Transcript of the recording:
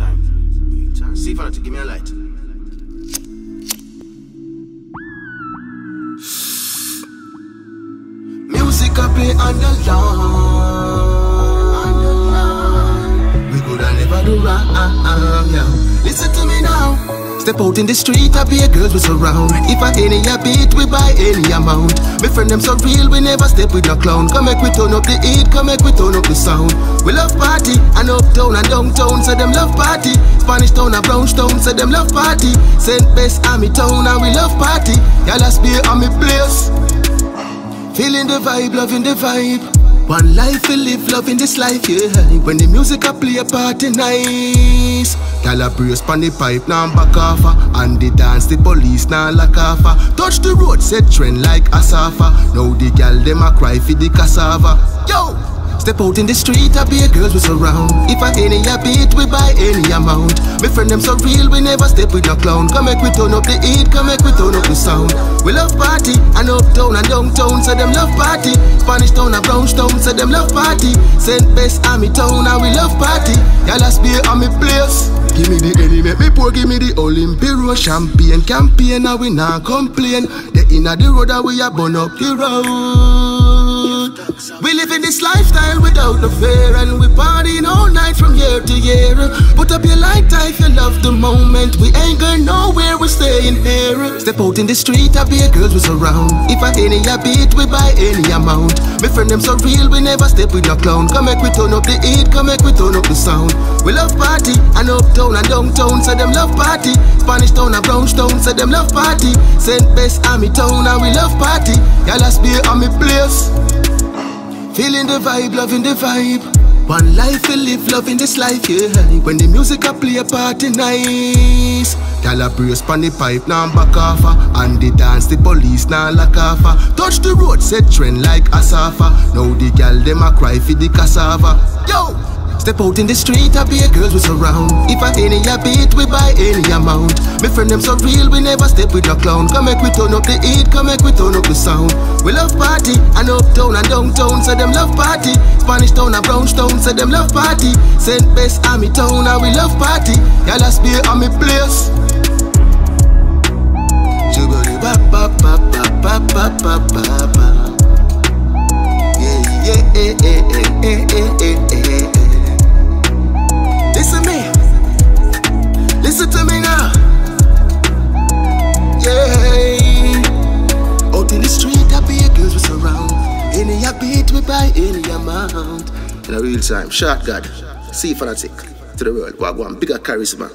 time. See if I to give me a light. Music up play on the lawn. We coulda never do wrong. Listen to me now. Step out in the street, I be a girls we surround. If I any a beat, we buy any amount. My friend them so real, we never step with no clown. Come make we turn up the heat, come make we turn up the sound. We love party, and uptown and downtown, say them love party. Spanish town and Brownstown, say them love party. Saint Best Army town, and we love party. Y'all be on me place. Feeling the vibe, loving the vibe. One life we live, loving this life, yeah. When the music I play a party nice. Gyal a brace pon the pipe, now back off ah. And the dance, the police now lock off ah. Touch the road, set trend like Asafa Now the gal dem a cry for the cassava Yo! Step out in the street, I be a girls we surround. If I any a beat, we buy any amount. My friend them so real, we never step with no clown. Come make we turn up the heat, come make we turn up the sound. We love party, and uptown and downtown, so them love party. Spanish town and Brownstown, so them love party. Saint Best Army town, and we love party. Y'all be on me place. Give me the any make me pour, give me the Olympiro champagne campaign, and we not complain. The inna the road, and we a burn up the road. We live in this lifestyle without no fear, and we partying all night from year to year. Put up your light if you love the moment. We ain't going nowhere, we're staying here. Step out in the street, I be a girls we surround. If I any a beat, we buy any amount. My friend them so real, we never step with no clown. Come make we turn up the heat, come make we turn up the sound. We love party, and uptown and downtown, so them love party. Spanish town and Brownstown, so them love party. Saint Best Army town, and we love party. Y'all be on me place. Feeling the vibe, loving the vibe. One life we live, loving this life, yeah. When the music I play a party nice. Gyal a brace pon the pipe, now back off ah. And the dance, the police now lock off ah. Touch the road, set trend like Asafa Now the gal dem a cry for the cassava Yo! Step out in the street, I be a girls we surround. If I any a beat, we buy any amount. My friend them so real, we never step with a clown. Come make we turn up the heat, come make we turn up the sound. We love party, and uptown and downtown, say them love party. Spanish town and Brownstown, say them love party. St. Best Army town, and we love party. Y'all last be on me place. Yeah, yeah, yeah, yeah, yeah, yeah, yeah, yeah. Any a beat we buy any amount. In a real time, Short Ghad, see fanatic to the world. Wagwan, bigger charisma.